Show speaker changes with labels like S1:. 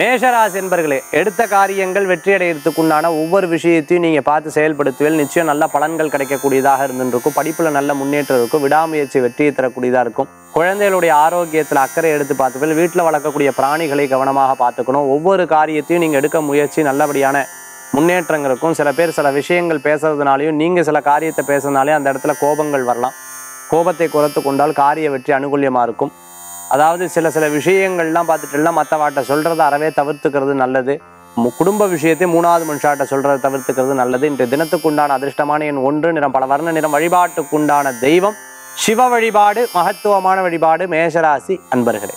S1: மேஷராசி என்பர்களே எடுத்த காரியங்கள் வெற்றி அடையிறதுக்குண்டான ஒவ்வொரு விஷயத்தையும் நீங்கள் பார்த்து செயல்படுத்துவேல் நிச்சயம் நல்ல பலன்கள் கிடைக்கக்கூடியதாக இருந்துருக்கும். படிப்பில் நல்ல முன்னேற்றம் இருக்கும். விடாமுயற்சி வெற்றியை தரக்கூடியதாக இருக்கும். குழந்தைகளுடைய ஆரோக்கியத்தில் அக்கறை எடுத்து பார்த்துவேல் வீட்டில் வளர்க்கக்கூடிய பிராணிகளை கவனமாக பார்த்துக்கணும். ஒவ்வொரு காரியத்தையும் நீங்கள் எடுக்க முயற்சி நல்லபடியான முன்னேற்றங்கள் இருக்கும். சில பேர் சில விஷயங்கள் பேசுறதுனாலையும் நீங்கள் சில காரியத்தை பேசுறதுனாலையும் அந்த இடத்துல கோபங்கள் வரலாம். கோபத்தை குறைத்து கொண்டால் காரிய வெற்றி அனுகூலியமாக இருக்கும். அதாவது சில சில விஷயங்கள்லாம் பார்த்துட்டுலாம் மற்றவாட்ட சொல்கிறத அறவே தவிர்த்துக்கிறது நல்லது. குடும்ப விஷயத்தை மூணாவது மனுஷாட்ட சொல்கிறத தவிர்த்துக்கிறது நல்லது. இன்றைய தினத்துக்குண்டான அதிர்ஷ்டமான என் ஒன்று நிறம் பல வர்ண நிறம் வழிபாட்டுக்குண்டான தெய்வம். சிவ வழிபாடு மகத்துவமான வழிபாடு மேஷராசி அன்பர்களே.